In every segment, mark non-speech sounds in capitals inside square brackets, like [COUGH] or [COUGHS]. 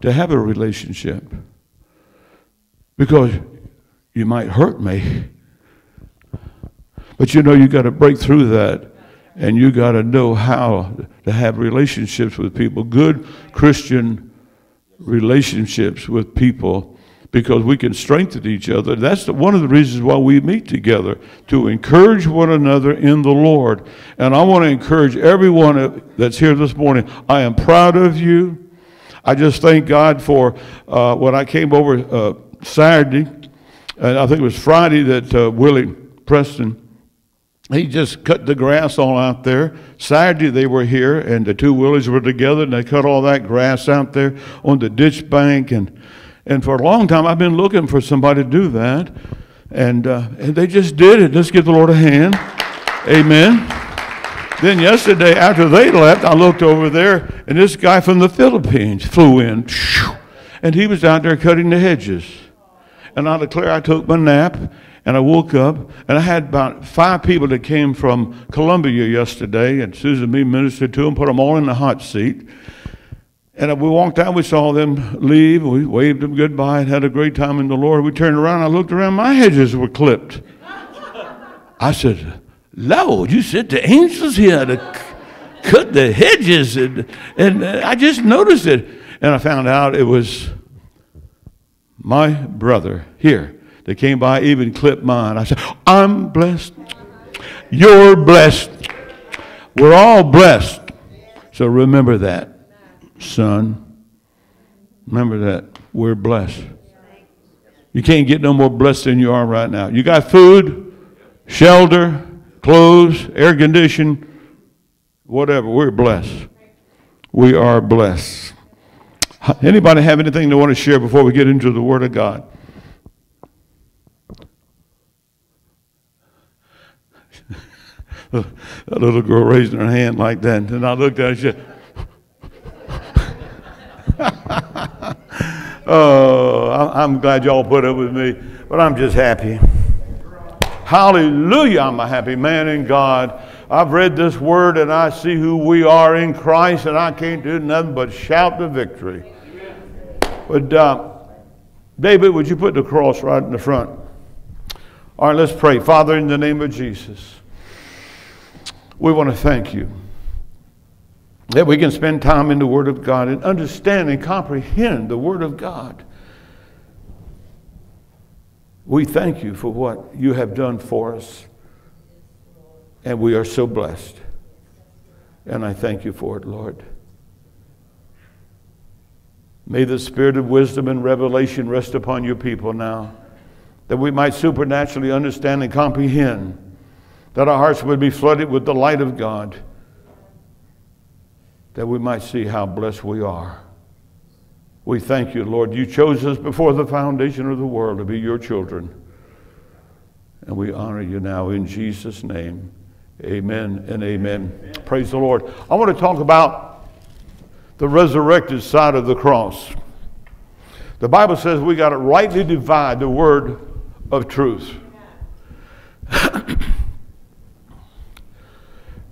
to have a relationship because you might hurt me. But you know, you got to break through that and you got to know how to have relationships with people, good Christian relationships with people because we can strengthen each other. That's the, one of the reasons why we meet together, to encourage one another in the Lord. And I want to encourage everyone that's here this morning. I am proud of you. I just thank God for uh, when I came over uh, Saturday, and I think it was Friday that uh, Willie Preston, he just cut the grass all out there. Saturday they were here, and the two Willies were together, and they cut all that grass out there on the ditch bank and and for a long time, I've been looking for somebody to do that. And, uh, and they just did it. Let's give the Lord a hand. Amen. Then yesterday, after they left, I looked over there, and this guy from the Philippines flew in, and he was out there cutting the hedges. And I declare I took my nap, and I woke up, and I had about five people that came from Colombia yesterday, and Susan B ministered to them, put them all in the hot seat. And we walked out, we saw them leave, we waved them goodbye and had a great time in the Lord. We turned around, I looked around, my hedges were clipped. I said, Lord, you said the angels here to cut the hedges. And, and uh, I just noticed it. And I found out it was my brother here that came by, even clipped mine. I said, I'm blessed. You're blessed. We're all blessed. So remember that son. Remember that. We're blessed. You can't get no more blessed than you are right now. You got food, shelter, clothes, air conditioning, whatever. We're blessed. We are blessed. Anybody have anything they want to share before we get into the Word of God? [LAUGHS] a little girl raising her hand like that, and I looked at her and said, [LAUGHS] oh, I'm glad y'all put up with me, but I'm just happy. Hallelujah, I'm a happy man in God. I've read this word and I see who we are in Christ, and I can't do nothing but shout the victory. But uh, David, would you put the cross right in the front? All right, let's pray. Father, in the name of Jesus, we want to thank you that we can spend time in the Word of God and understand and comprehend the Word of God. We thank you for what you have done for us, and we are so blessed. And I thank you for it, Lord. May the spirit of wisdom and revelation rest upon your people now, that we might supernaturally understand and comprehend, that our hearts would be flooded with the light of God that we might see how blessed we are. We thank you, Lord. You chose us before the foundation of the world to be your children. And we honor you now in Jesus' name. Amen and amen. amen. Praise the Lord. I want to talk about the resurrected side of the cross. The Bible says we got to rightly divide the word of truth. [COUGHS]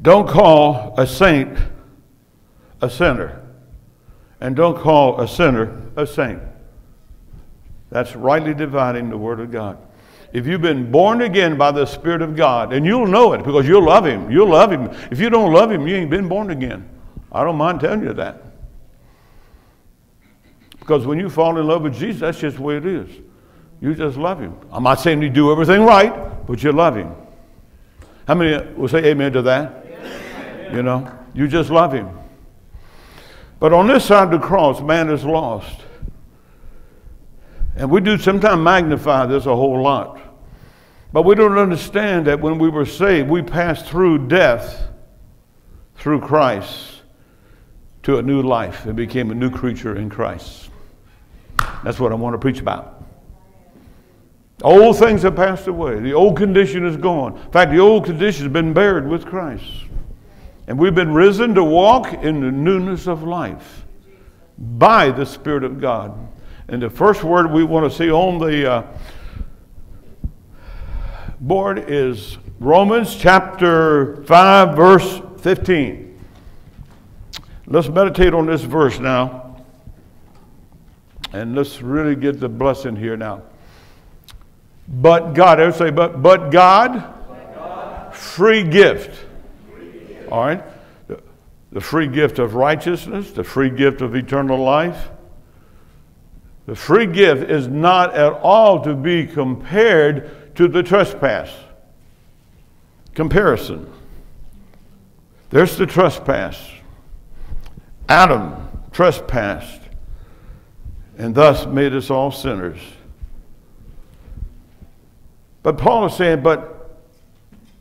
Don't call a saint a sinner. And don't call a sinner a saint. That's rightly dividing the Word of God. If you've been born again by the Spirit of God, and you'll know it because you'll love Him. You'll love Him. If you don't love Him, you ain't been born again. I don't mind telling you that. Because when you fall in love with Jesus, that's just the way it is. You just love Him. I'm not saying you do everything right, but you love Him. How many will say amen to that? Amen. You know, you just love Him. But on this side of the cross, man is lost. And we do sometimes magnify this a whole lot. But we don't understand that when we were saved, we passed through death through Christ to a new life and became a new creature in Christ. That's what I want to preach about. Old things have passed away. The old condition is gone. In fact, the old condition has been buried with Christ. And we've been risen to walk in the newness of life by the Spirit of God. And the first word we want to see on the uh, board is Romans chapter 5, verse 15. Let's meditate on this verse now. And let's really get the blessing here now. But God, everybody say, but, but God, free gift. All right? The free gift of righteousness, the free gift of eternal life. The free gift is not at all to be compared to the trespass. Comparison. There's the trespass. Adam trespassed and thus made us all sinners. But Paul is saying, but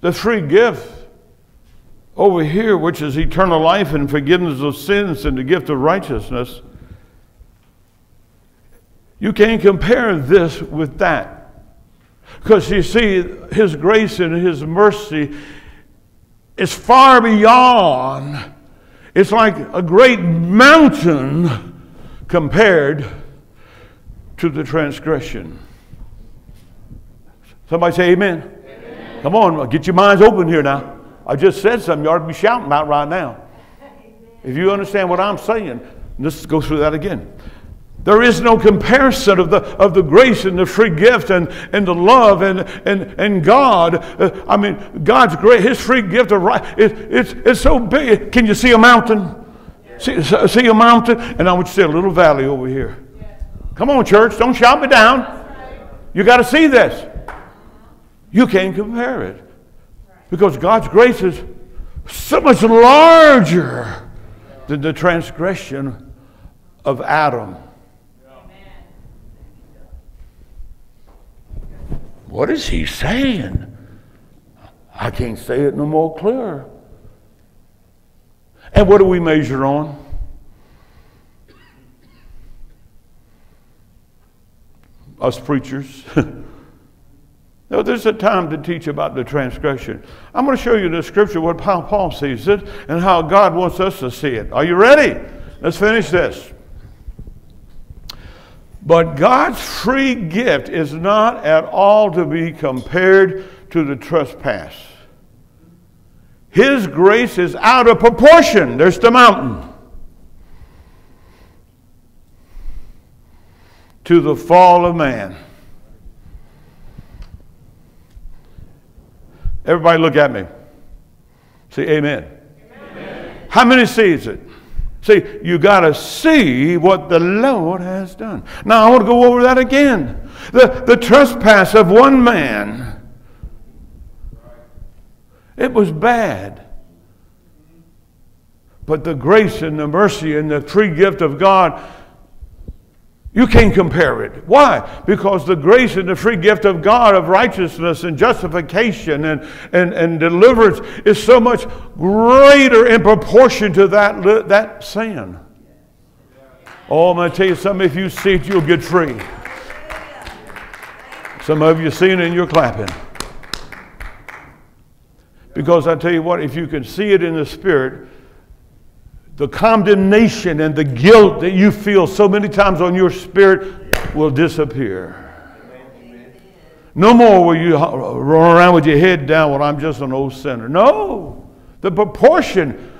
the free gift over here, which is eternal life and forgiveness of sins and the gift of righteousness, you can't compare this with that. Because you see, His grace and His mercy is far beyond, it's like a great mountain compared to the transgression. Somebody say amen. amen. Come on, get your minds open here now. I just said something you ought to be shouting about right now. If you understand what I'm saying, let's go through that again. There is no comparison of the, of the grace and the free gift and, and the love and, and, and God. Uh, I mean, God's great, His free gift of right, it, it's, it's so big. Can you see a mountain? See, see a mountain? And I would see a little valley over here. Come on, church, don't shout me down. You got to see this. You can't compare it. Because God's grace is so much larger than the transgression of Adam. What is he saying? I can't say it no more clear. And what do we measure on? Us preachers. [LAUGHS] No, there's a time to teach about the transgression. I'm going to show you in the scripture what Paul sees it and how God wants us to see it. Are you ready? Let's finish this. But God's free gift is not at all to be compared to the trespass. His grace is out of proportion. There's the mountain. To the fall of man. Everybody look at me. Say amen. amen. How many sees it? See, you got to see what the Lord has done. Now, I want to go over that again. The, the trespass of one man, it was bad. But the grace and the mercy and the free gift of God you can't compare it. Why? Because the grace and the free gift of God of righteousness and justification and, and, and deliverance is so much greater in proportion to that, that sin. Oh, I'm going to tell you something. If you see it, you'll get free. Some of you seen it and you're clapping. Because I tell you what, if you can see it in the Spirit, the condemnation and the guilt that you feel so many times on your spirit will disappear. No more will you run around with your head down, well, I'm just an old sinner. No, the proportion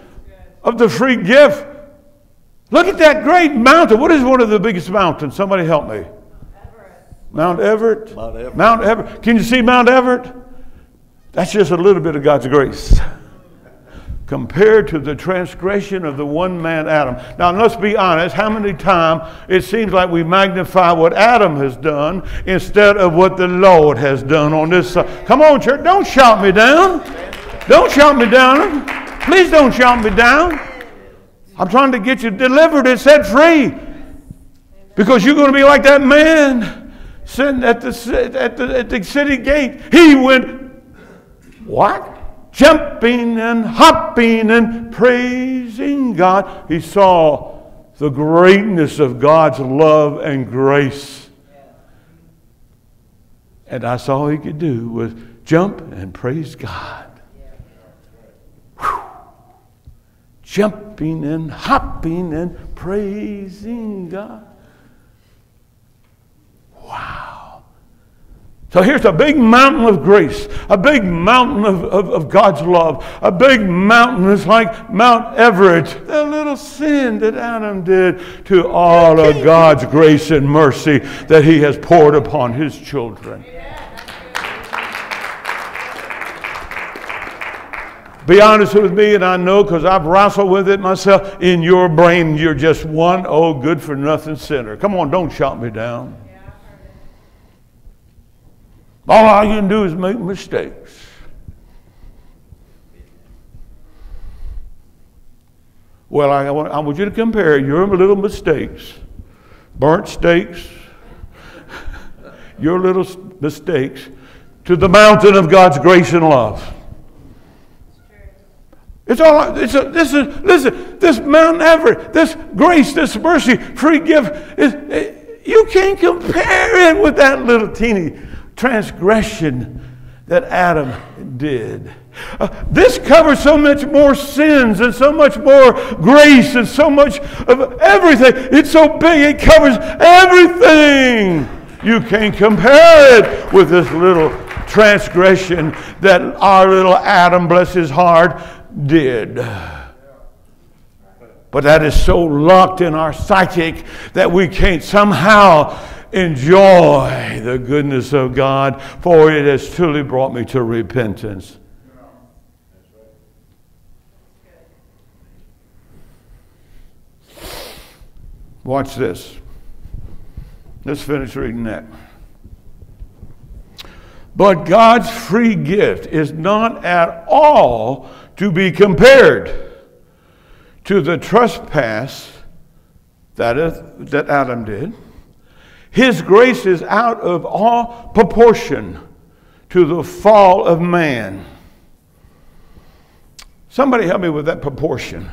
of the free gift. Look at that great mountain. What is one of the biggest mountains? Somebody help me. Mount Everest. Mount Everest. Mount Everest. Can you see Mount Everest? That's just a little bit of God's grace compared to the transgression of the one man Adam. Now, let's be honest, how many times it seems like we magnify what Adam has done instead of what the Lord has done on this side? Come on, church, don't shout me down. Don't shout me down. Please don't shout me down. I'm trying to get you delivered and set free. Because you're going to be like that man sitting at the, at the, at the city gate. He went, What? Jumping and hopping and praising God. He saw the greatness of God's love and grace. And that's all he could do was jump and praise God. Whew. Jumping and hopping and praising God. Wow. So here's a big mountain of grace, a big mountain of, of, of, God's love, a big mountain that's like Mount Everest, the little sin that Adam did to all of God's grace and mercy that he has poured upon his children. Be honest with me, and I know because I've wrestled with it myself. In your brain, you're just one oh good for nothing sinner. Come on, don't shout me down. All I can do is make mistakes. Well, I want, I want you to compare your little mistakes, burnt steaks, your little mistakes, to the mountain of God's grace and love. It's all. It's a, this is listen. This Mount Everest, this grace, this mercy, free gift. Is, it, you can't compare it with that little teeny transgression that Adam did. Uh, this covers so much more sins and so much more grace and so much of everything. It's so big, it covers everything. You can't compare it with this little transgression that our little Adam, bless his heart, did. But that is so locked in our psychic that we can't somehow enjoy the goodness of God, for it has truly brought me to repentance. Watch this. Let's finish reading that. But God's free gift is not at all to be compared to the trespass that, is, that Adam did his grace is out of all proportion to the fall of man. Somebody help me with that proportion.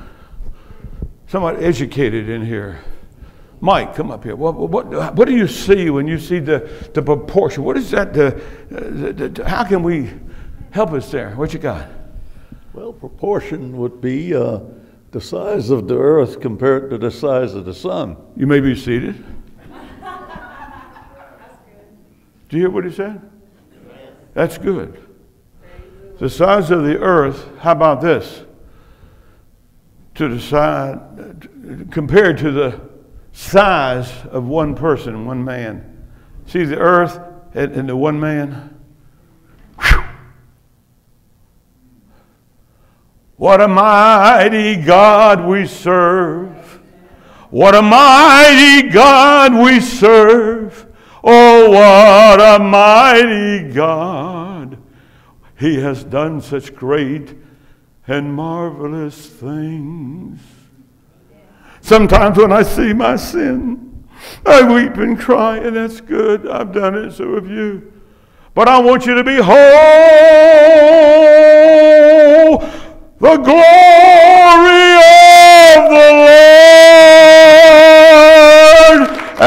Somebody educated in here. Mike, come up here. What, what, what do you see when you see the, the proportion? What is that? The, the, the, how can we help us there? What you got? Well, proportion would be uh, the size of the earth compared to the size of the sun. You may be seated. Do you hear what he said? That's good. The size of the earth, how about this? To size, compared to the size of one person, one man. See the earth and, the one man? Whew. What a mighty God we serve. What a mighty God we serve. Oh, what a mighty God! He has done such great and marvelous things. Sometimes when I see my sin, I weep and cry, and that's good. I've done it, so have you. But I want you to behold the glory of the Lord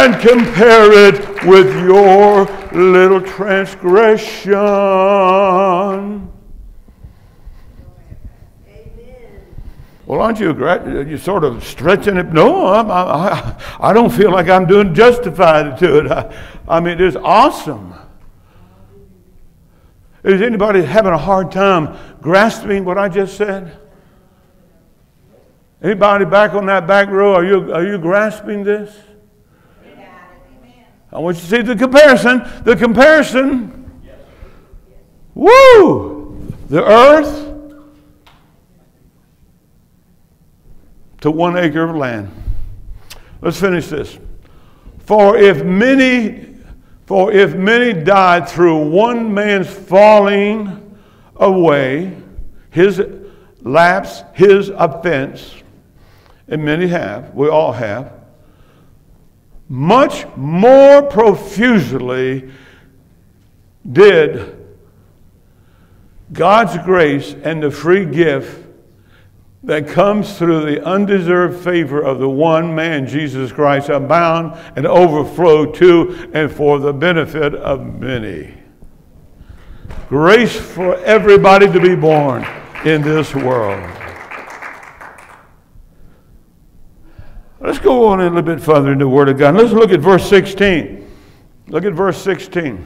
and compare it with your little transgression. Well, aren't you you sort of stretching it? No, I'm, I, I don't feel like I'm doing justified to it. I, I mean, it's awesome. Is anybody having a hard time grasping what I just said? Anybody back on that back row? Are you, are you grasping this? I want you to see the comparison. The comparison. Woo! The earth to one acre of land. Let's finish this. For if many, for if many died through one man's falling away, his lapse, his offense, and many have, we all have, much more profusely did God's grace and the free gift that comes through the undeserved favor of the one man, Jesus Christ, abound and overflow to and for the benefit of many. Grace for everybody to be born in this world. Let's go on a little bit further in the Word of God. Let's look at verse 16. Look at verse 16.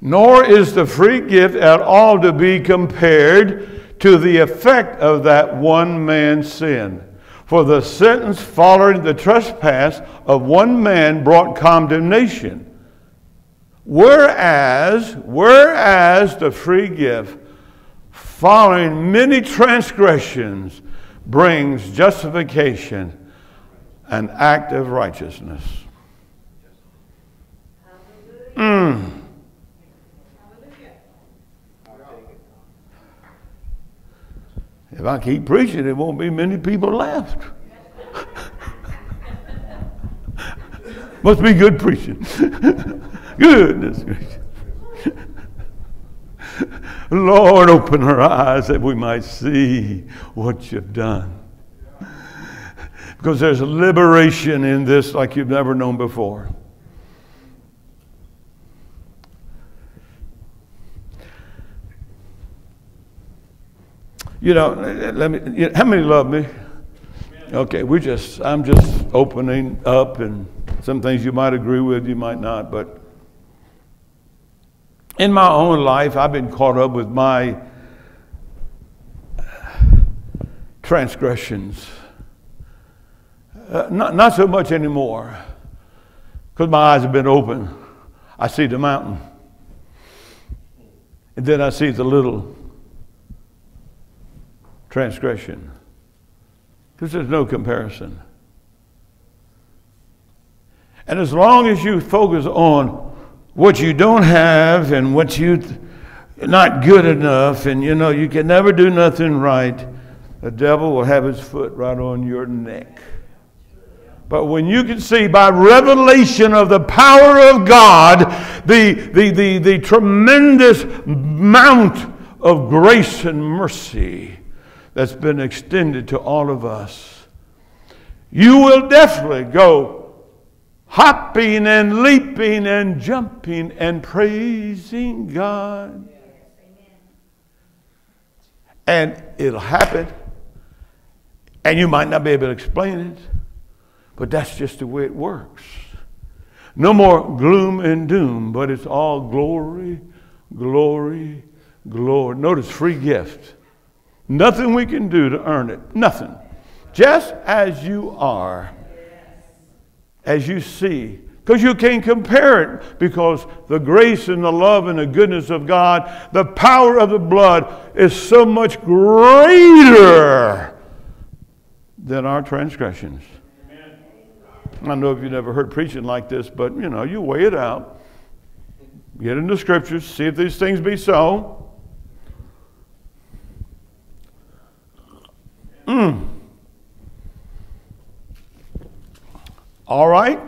Nor is the free gift at all to be compared to the effect of that one man's sin. For the sentence following the trespass of one man brought condemnation. Whereas, whereas the free gift following many transgressions brings justification and act of righteousness. Mm. If I keep preaching, there won't be many people left. [LAUGHS] Must be good preaching. [LAUGHS] Goodness gracious. Lord, open our eyes that we might see what you've done. Because there's liberation in this like you've never known before. You know, let me. You know, how many love me? Okay, we just. I'm just opening up, and some things you might agree with, you might not, but in my own life, I've been caught up with my transgressions. Uh, not, not so much anymore, because my eyes have been open. I see the mountain, and then I see the little transgression, because there's no comparison. And as long as you focus on what you don't have and what you're not good enough and you know you can never do nothing right the devil will have his foot right on your neck. But when you can see by revelation of the power of god the, the, the, the tremendous amount of grace and mercy that's been extended to all of us you will definitely go hopping and leaping and jumping and praising God. And it'll happen. And you might not be able to explain it, but that's just the way it works. No more gloom and doom, but it's all glory, glory, glory. Notice free gift. Nothing we can do to earn it. Nothing. Just as you are as you see. Because you can't compare it, because the grace and the love and the goodness of God, the power of the blood is so much greater than our transgressions. I know if you've never heard preaching like this, but you know, you weigh it out. Get into the scriptures, see if these things be so. Mm. All right?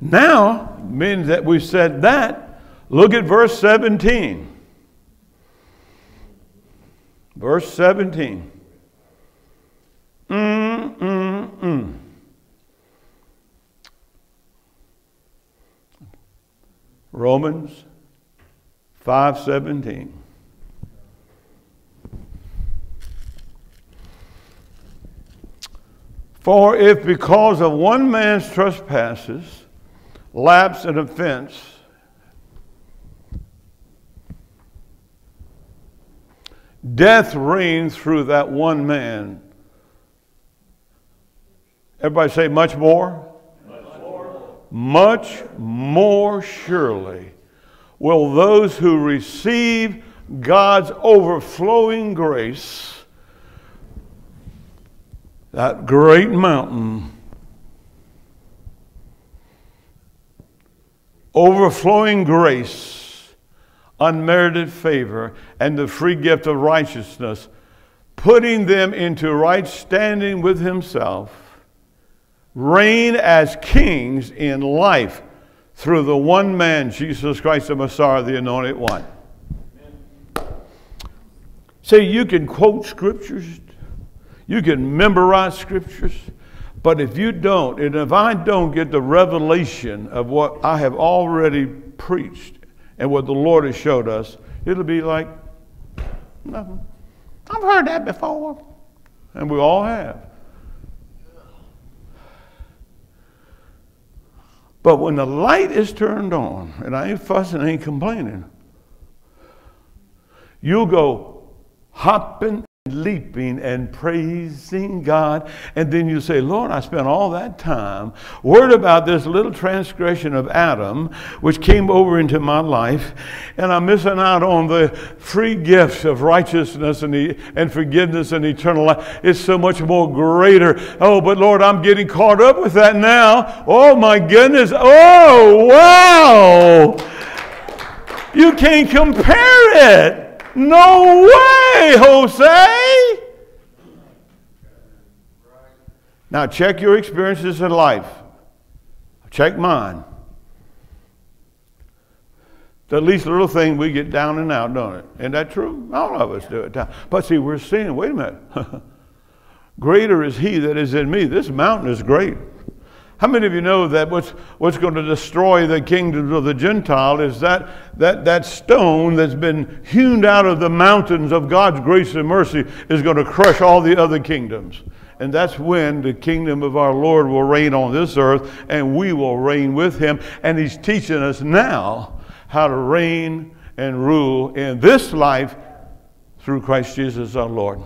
Now, means that we said that, look at verse 17. Verse 17. Mm, mm, mm. Romans 5:17. For if because of one man's trespasses, lapse and offense, death reigned through that one man. Everybody say, much more? Much more, much more surely will those who receive God's overflowing grace that great mountain, overflowing grace, unmerited favor, and the free gift of righteousness, putting them into right standing with Himself, reign as kings in life through the one man, Jesus Christ the Messiah, the Anointed One. Say, you can quote scriptures you can memorize scriptures, but if you don't, and if I don't get the revelation of what I have already preached and what the Lord has showed us, it'll be like nothing. I've heard that before. And we all have. But when the light is turned on, and I ain't fussing, I ain't complaining, you'll go hopping leaping and praising God. And then you say, Lord, I spent all that time worried about this little transgression of Adam, which came over into my life, and I'm missing out on the free gifts of righteousness and, and forgiveness and eternal life. It's so much more greater. Oh, but Lord, I'm getting caught up with that now. Oh, my goodness. Oh, wow. You can't compare it. No way, Jose. Now check your experiences in life. Check mine. The least little thing we get down and out, don't it? Isn't that true? All of us do it. But see, we're seeing, wait a minute. [LAUGHS] Greater is he that is in me. This mountain is great. How many of you know that what's, what's going to destroy the kingdoms of the Gentile is that, that, that stone that's been hewn out of the mountains of God's grace and mercy is going to crush all the other kingdoms. And that's when the kingdom of our Lord will reign on this earth and we will reign with him. And he's teaching us now how to reign and rule in this life through Christ Jesus our Lord.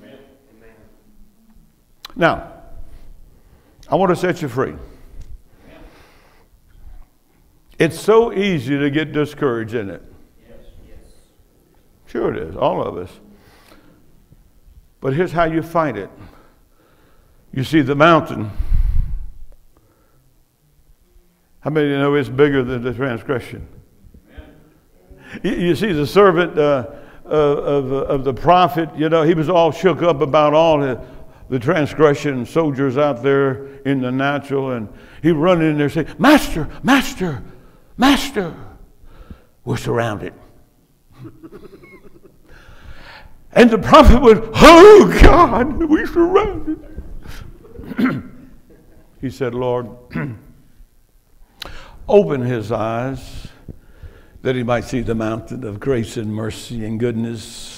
Amen. Now, I want to set you free. It's so easy to get discouraged in it. Sure, it is, all of us. But here's how you fight it you see the mountain. How many of you know it's bigger than the transgression? You, see the servant uh, of, of the prophet, you know, he was all shook up about all his, the transgression soldiers out there in the natural, and he run in there saying, Master, Master, Master, we're surrounded. [LAUGHS] and the prophet would, Oh God, we're surrounded. [CLEARS THROAT] he said, Lord, [CLEARS THROAT] open his eyes that he might see the mountain of grace and mercy and goodness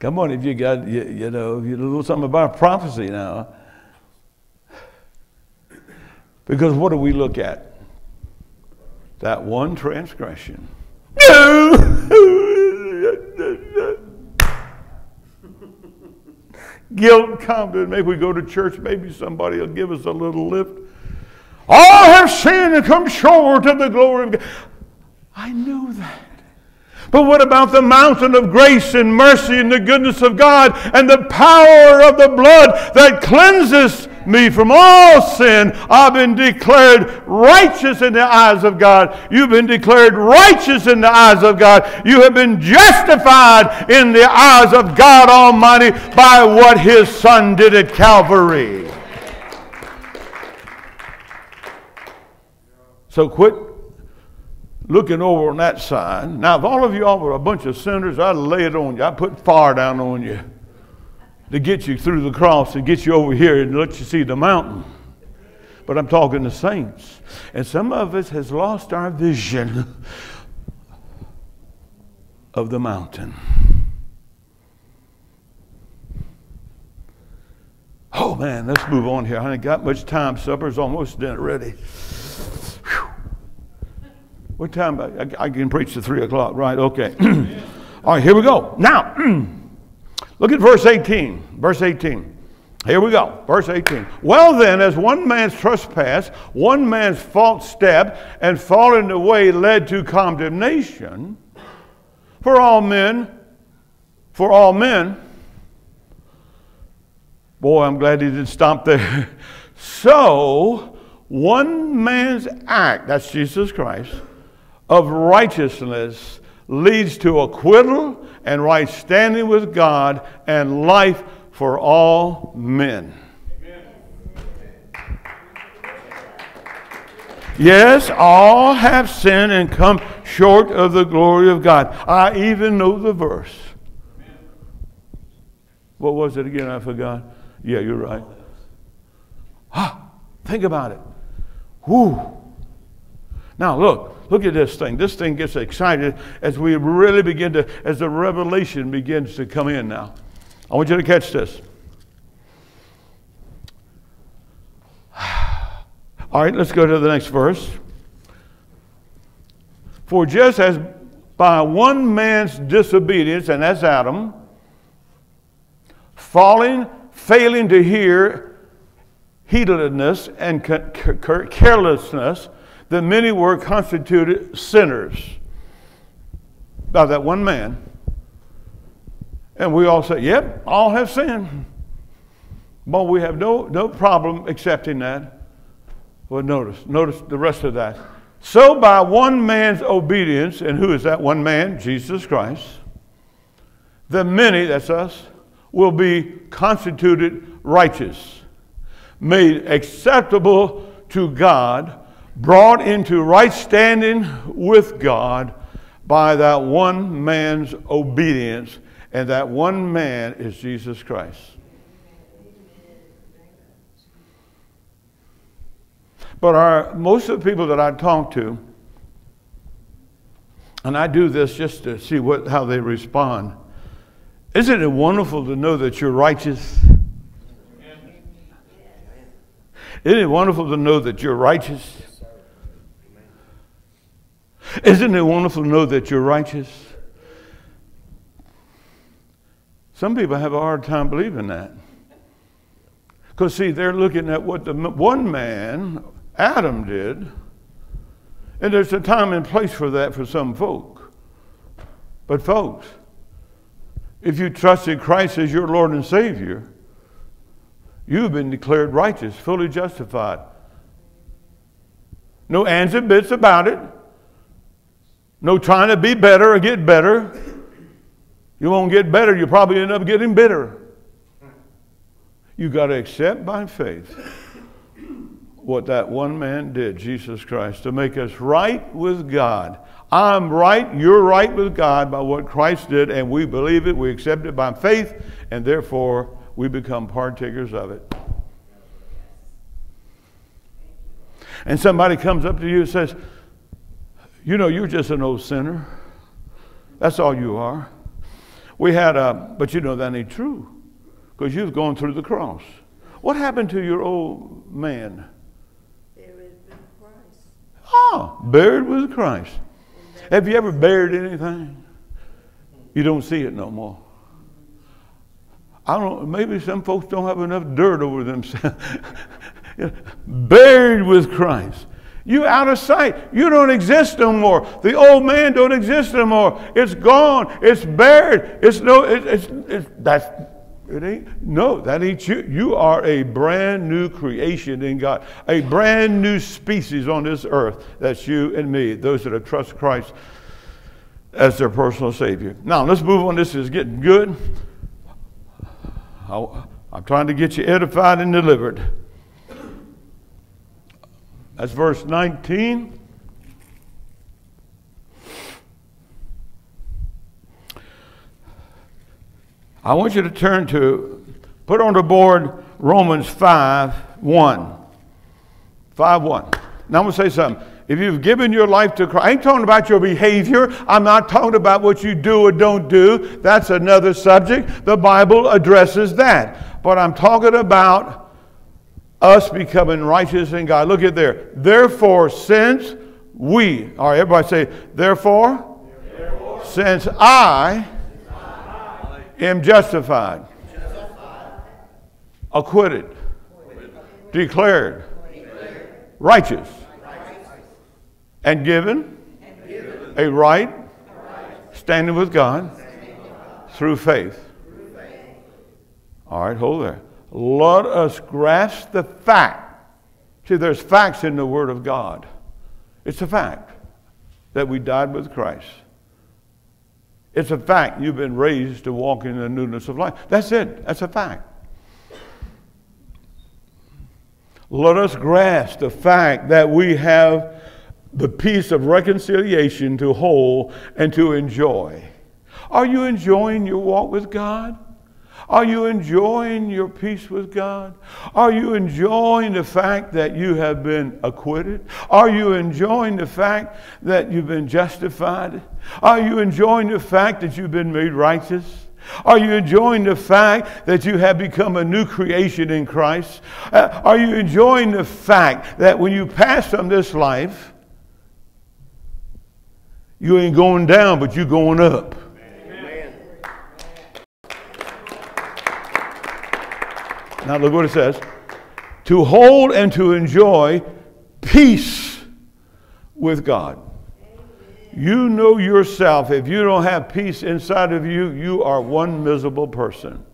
Come on, if you got, you, you know, if you know something about prophecy now. Because what do we look at? That one transgression. [LAUGHS] Guilt comes, maybe we go to church, maybe somebody will give us a little lift. All have sinned and come short of the glory of God. I know that. But what about the mountain of grace and mercy and the goodness of God and the power of the blood that cleanses me from all sin? I've been declared righteous in the eyes of God. You've been declared righteous in the eyes of God. You have been justified in the eyes of God Almighty by what His Son did at Calvary. So quit looking over on that side. Now, if all of you all were a bunch of sinners, I'd lay it on you. I'd put fire down on you to get you through the cross and get you over here and let you see the mountain. But I'm talking to saints. And some of us has lost our vision of the mountain. Oh man, let's move on here. I ain't got much time. Supper's almost done ready. What time? I, I can preach to 3 o'clock, right? Okay. [CLEARS THROAT] All right, here we go. Now, [CLEARS THROAT] look at verse 18. Verse 18. Here we go. Verse 18. Well, then, as one man's trespass, one man's false step, and falling away led to condemnation, for all men, for all men, boy, I'm glad he didn't stop there. [LAUGHS] so, one man's act, that's Jesus Christ, of righteousness leads to acquittal and right standing with God and life for all men. Yes, all have sinned and come short of the glory of God. I even know the verse. What was it again? I forgot. Yeah, you're right. Ah, think about it. Whoo. Now, look, look at this thing. This thing gets excited as we really begin to, as the revelation begins to come in now. I want you to catch this. [SIGHS] All right, let's go to the next verse. For just as by one man's disobedience, and that's Adam, falling, failing to hear, heedlessness, and carelessness, that many were constituted sinners. By that one man. And we all say, yep, all have sinned. But we have no, no problem accepting that. Well, notice, notice the rest of that. So by one man's obedience, and who is that one man? Jesus Christ. The many, that's us, will be constituted righteous, made acceptable to God, brought into right standing with God by that one man's obedience, and that one man is Jesus Christ. But our, most of the people that I talk to, and I do this just to see what, how they respond, isn't it wonderful to know that you're righteous? Isn't it wonderful to know that you're righteous? Isn't it wonderful to know that you're righteous? Some people have a hard time believing that. Because, see, they're looking at what the one man Adam did. And there's a time and place for that for some folk. But, folks, if you trusted Christ as your Lord and Savior, you've been declared righteous, fully justified. No ands and bits about it. No trying to be better or get better. You won't get better, you probably end up getting bitter. You've got to accept by faith what that one man did, Jesus Christ, to make us right with God. I'm right, you're right with God by what Christ did, and we believe it, we accept it by faith, and therefore we become partakers of it. And somebody comes up to you and says, You know, you're just an old sinner. That's all you are. We had a, but you know that ain't true because you've gone through the cross. What happened to your old man? Buried with Christ. Oh, buried with Christ. Have you ever buried anything? You don't see it no more. I don't. Maybe some folks don't have enough dirt over themselves. [LAUGHS] buried with Christ. You out of sight. You don't exist no more. The old man don't exist no more. It's gone. It's buried. It's no. It, it's, it's that's it ain't, no, that ain't you. You are a brand new creation in God, a brand new species on this earth. That's you and me, those that have trusted Christ as their personal Savior. Now, let's move on. This is getting good. I'm trying to get you edified and delivered. That's verse 19. I want you to turn to, put on the board Romans 5 1. 5 1. Now I'm going to say something. If you've given your life to Christ, I ain't talking about your behavior. I'm not talking about what you do or don't do. That's another subject. The Bible addresses that. But I'm talking about us becoming righteous in God. Look at there. Therefore, since we, all right, everybody say, therefore, therefore since I am justified, justified. Acquitted. acquitted, declared, declared. Righteous. righteous, and given, and given. A, right, a right standing with God, standing with God. Through, faith. through faith. All right, hold there. Let us grasp the fact. See, there's facts in the Word of God. It's a fact that we died with Christ. It's a fact you've been raised to walk in the newness of life. That's it. That's a fact. Let us grasp the fact that we have the peace of reconciliation to hold and to enjoy. Are you enjoying your walk with God? Are you enjoying your peace with God? Are you enjoying the fact that you have been acquitted? Are you enjoying the fact that you've been justified? Are you enjoying the fact that you've been made righteous? Are you enjoying the fact that you have become a new creation in Christ? Uh, are you enjoying the fact that when you pass from this life, you ain't going down, but you're going up? Now look what it says. To hold and to enjoy peace with God. You know yourself. If you don't have peace inside of you, you are one miserable person.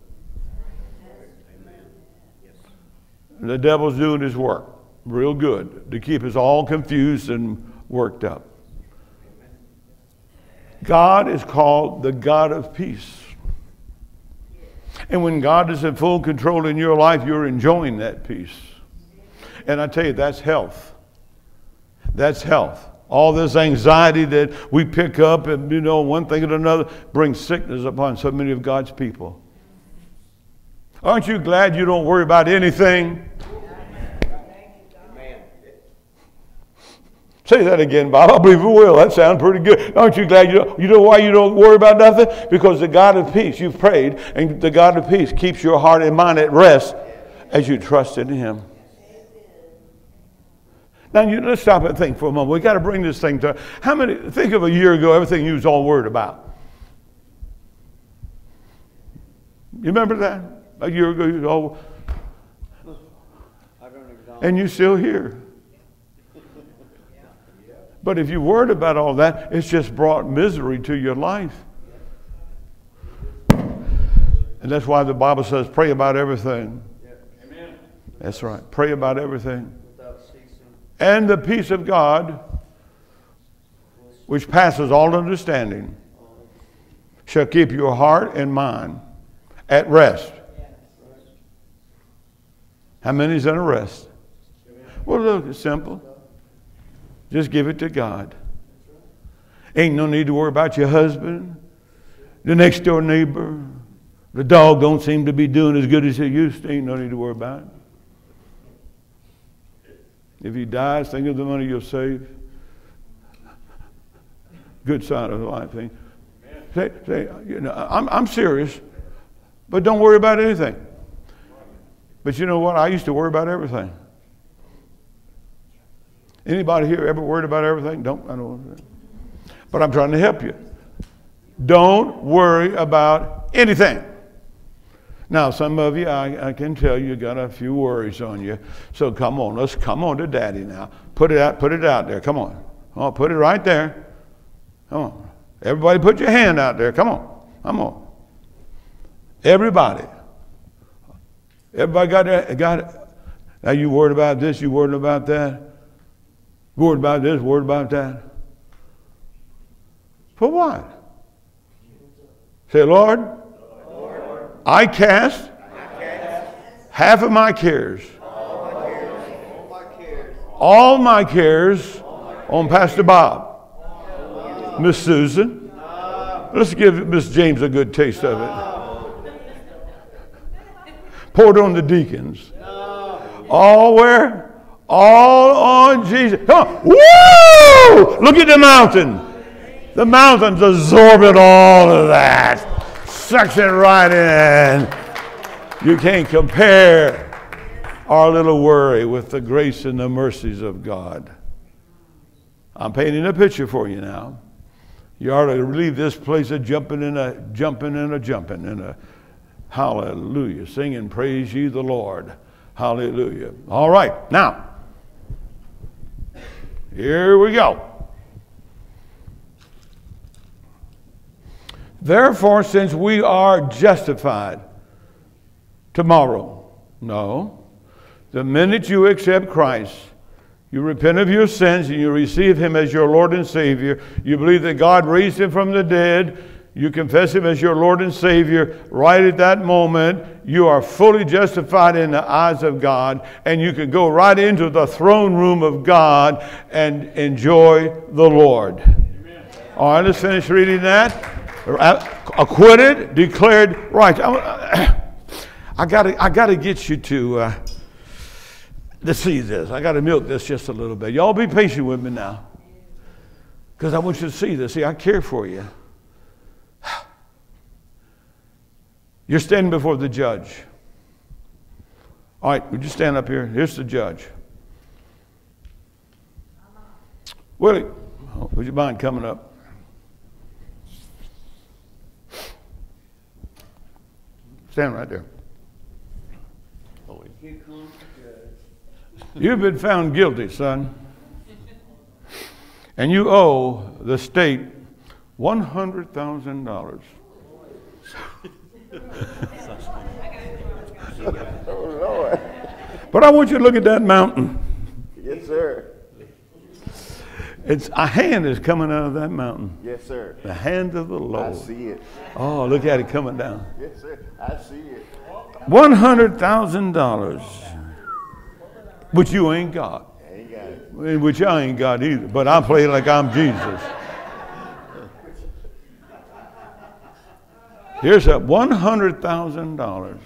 The devil's doing his work real good to keep us all confused and worked up. God is called the God of peace. And when God is in full control in your life, you're enjoying that peace. And I tell you, that's health. That's health. All this anxiety that we pick up and, you know, one thing and another brings sickness upon so many of God's people. Aren't you glad you don't worry about anything? Say that again, Bob. I believe it will. That sounds pretty good. Aren't you glad you don't, you know why you don't worry about nothing? Because the God of peace, you've prayed, and the God of peace keeps your heart and mind at rest as you trust in Him. Now, you, let's stop and think for a moment. We've got to bring this thing to. How many, think of a year ago, everything you was all worried about. You remember that? A year ago, you was all. And you're still here. But if you worried about all that, it's just brought misery to your life. And that's why the Bible says, pray about everything. That's right. Pray about everything. And the peace of God, which passes all understanding, shall keep your heart and mind at rest. How many's in a rest? Well, look, it's simple. Just give it to God. Ain't no need to worry about your husband, the next door neighbor. The dog don't seem to be doing as good as he used to. Ain't no need to worry about it. If he dies, think of the money you'll save. Good side of life thing. Say, say, you know, I'm, I'm serious, but don't worry about anything. But you know what? I used to worry about everything. Anybody here ever worried about everything? Don't I know. But I'm trying to help you. Don't worry about anything. Now, some of you, I, I, can tell you got a few worries on you. So come on, let's come on to daddy now. Put it out, put it out there. Come on. Oh, put it right there. Come on. Everybody put your hand out there. Come on. Come on. Everybody. Everybody got. Got it. Now you worried about this, you worried about that. Worried about this, worried about that. For what? Say, Lord, Lord I, cast I cast half of my cares, all my cares, all my cares, on Pastor Bob, Miss Susan. Let's give Miss James a good taste of it. Pour it on the deacons. All where? All on Jesus. Come on. Woo! Look at the mountain. The mountain's absorbing all of that. Sucks it right in. You can't compare our little worry with the grace and the mercies of God. I'm painting a picture for you now. You ought to leave this place a jumping and a jumping and a jumping and a hallelujah, singing praise ye the Lord. Hallelujah. All right, now here we go. Therefore, since we are justified tomorrow, no, the minute you accept Christ, you repent of your sins and you receive Him as your Lord and Savior, you believe that God raised Him from the dead, you confess Him as your Lord and Savior, right at that moment, you are fully justified in the eyes of God, and you can go right into the throne room of God and enjoy the Lord. Amen. All right, let's finish reading that. Acquitted, declared right. [COUGHS] I gotta, I gotta get you to uh, to see this. I gotta milk this just a little bit. Y'all be patient with me now, because I want you to see this. See, I care for you. You're standing before the judge. All right, would you stand up here? Here's the judge. Willie, would you mind coming up? Stand right there. You've been found guilty, son. And you owe the state $100,000. [LAUGHS] But I want you to look at that mountain. Yes, sir. It's a hand is coming out of that mountain. Yes, sir. The hand of the Lord. I see it. Oh, look at it coming down. Yes, sir. I see it. One hundred thousand dollars, which you ain't got, Ain't got it. which I ain't got either. But I play like I'm Jesus. Here's that one hundred thousand dollars.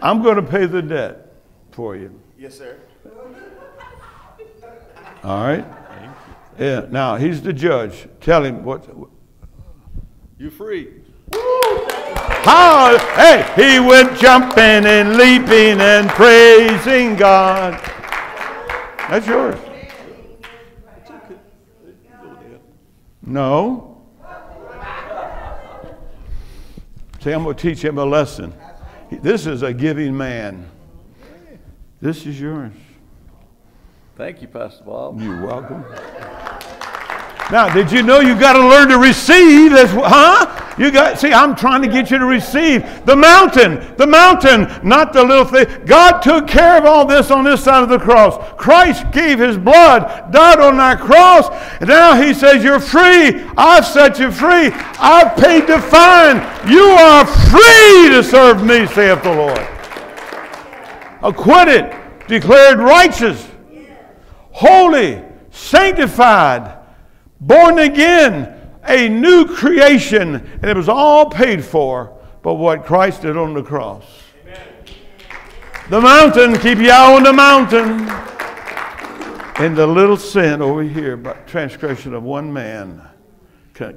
I'm going to pay the debt for you. Yes, sir. All right. Yeah. Now he's the judge. Tell him what. You free. How? Hey, he went jumping and leaping and praising God. That's yours. No. See, I'm going to teach him a lesson. This is a giving man. This is yours. Thank you, Pastor Bob. You're welcome. Now, did you know you got to learn to receive? As, huh? You got. See, I'm trying to get you to receive the mountain, the mountain, not the little thing. God took care of all this on this side of the cross. Christ gave His blood, died on that cross, and now He says, "You're free. I've set you free. I've paid the fine. You are free to serve Me," saith the Lord. Acquitted, declared righteous holy, sanctified, born again, a new creation, and it was all paid for by what Christ did on the cross. The mountain, keep you eye on the mountain. And the little sin over here, by transgression of one man,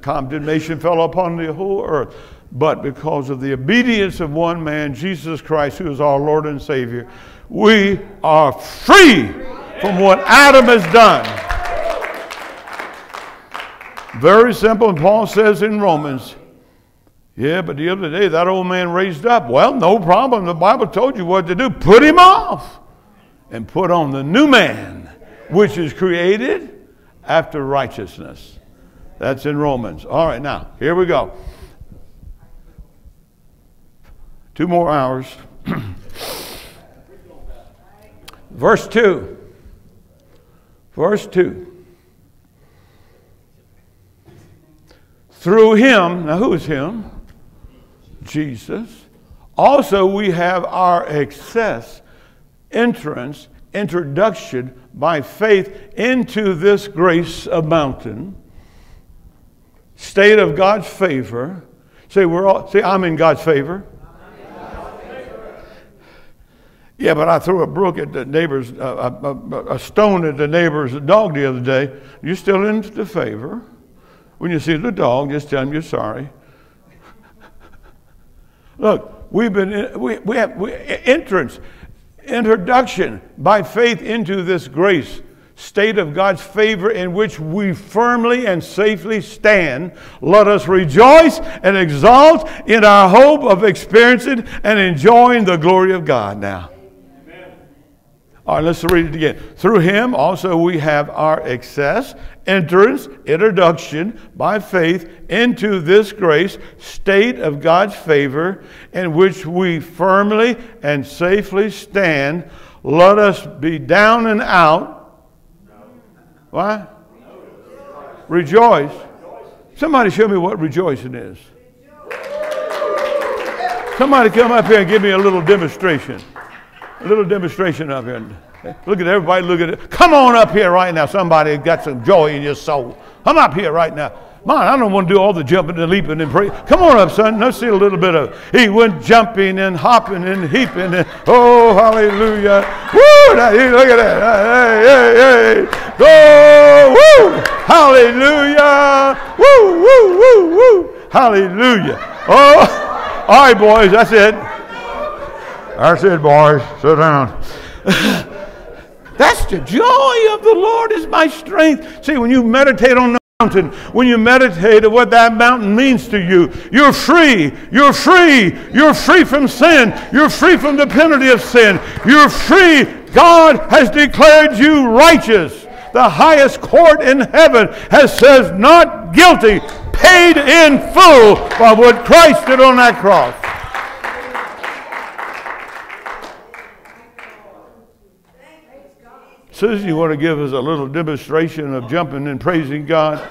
condemnation fell upon the whole earth. But because of the obedience of one man, Jesus Christ, who is our Lord and Savior, we are free from what Adam has done. Very simple. And Paul says in Romans, yeah, but the other day that old man raised up. Well, no problem. The Bible told you what to do. Put him off and put on the new man, which is created after righteousness. That's in Romans. All right, now, here we go. Two more hours. [CLEARS THROAT] Verse 2. Verse 2. Through him, now who is him? Jesus. Also, we have our access, entrance, introduction by faith into this grace of mountain, state of God's favor. Say, we're all, say, I'm in God's favor. Yeah, but I threw a brook at the neighbor's, uh, a, a, a, stone at the neighbor's dog the other day. You're still in the favor. When you see the dog, just tell him you're sorry. Look, we've been, we, we have we, entrance, introduction by faith into this grace, state of God's favor in which we firmly and safely stand. Let us rejoice and exalt in our hope of experiencing and enjoying the glory of God now. All right, let's read it again. Through him also we have our access, entrance, introduction by faith into this grace, state of God's favor, in which we firmly and safely stand. Let us be down and out. Why? Rejoice. Somebody show me what rejoicing is. Somebody come up here and give me a little demonstration. A little demonstration up here. Look at everybody, look at it. Come on up here right now. Somebody got some joy in your soul. Come up here right now. Man, I don't want to do all the jumping and leaping and praying. Come on up, son. Let's see a little bit of He went jumping and hopping and heaping and oh, hallelujah. Woo! Now, look at that. Hey, hey, hey. Go! Woo! Hallelujah! Woo! Woo! Woo! Woo! Hallelujah! Oh, all right, boys, that's it. That's it, boys. Sit down. [LAUGHS] That's the joy of the Lord is my strength. See, when you meditate on the mountain, when you meditate on what that mountain means to you, you're free. You're free. You're free from sin. You're free from the penalty of sin. You're free. God has declared you righteous. The highest court in heaven has says not guilty, paid in full by what Christ did on that cross. Susie, you want to give us a little demonstration of jumping and praising God?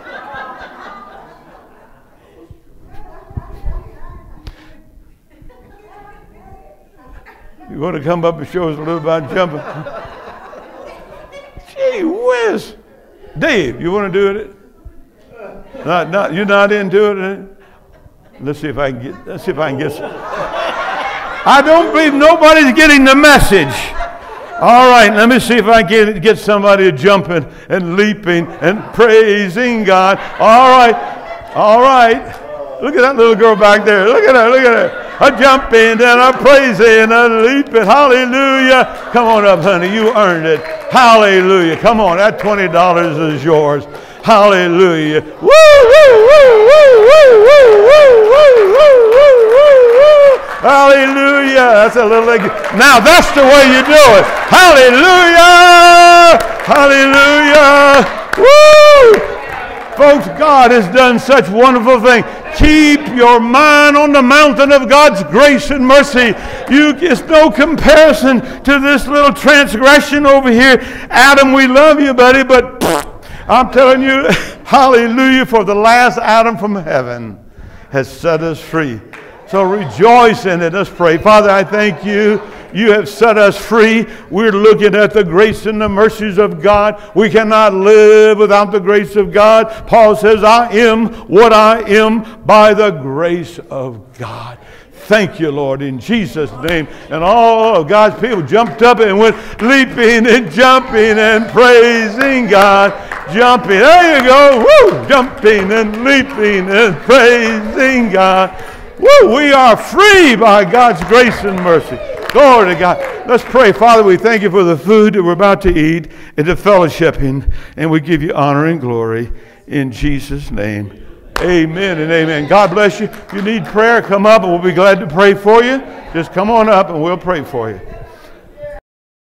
You want to come up and show us a little about jumping? Gee whiz. Dave, you want to do it? Not, not, you're not into it? Let's see if I can get, let's see if I can get some. I don't believe nobody's getting the message. All right, let me see if I can get somebody jumping and leaping and praising God. All right, all right. Look at that little girl back there. Look at her, look at her. A jumping and a praising and a leaping. Hallelujah. Come on up, honey. You earned it. Hallelujah. Come on, that $20 is yours. Hallelujah. Woo, woo, woo, woo, woo, woo, woo, woo, woo, woo, woo. Hallelujah. That's a little now that's the way you do it. Hallelujah. Hallelujah. Woo! Folks, God has done such wonderful things. Keep your mind on the mountain of God's grace and mercy. You, it's no comparison to this little transgression over here. Adam, we love you, buddy, but I'm telling you, [LAUGHS] hallelujah, for the last Adam from heaven has set us free. So rejoice in it. Let's pray. Father, I thank you. You have set us free. We're looking at the grace and the mercies of God. We cannot live without the grace of God. Paul says, I am what I am by the grace of God. Thank you, Lord, in Jesus' name. And all of God's people jumped up and went leaping and jumping and praising God. Jumping. There you go. Woo! Jumping and leaping and praising God. Woo! We are free by God's grace and mercy. Glory to God. Let's pray. Father, we thank you for the food that we're about to eat and the fellowshipping, and we give you honor and glory in Jesus' name. Amen and amen. God bless you. If you need prayer, come up and we'll be glad to pray for you. Just come on up and we'll pray for you.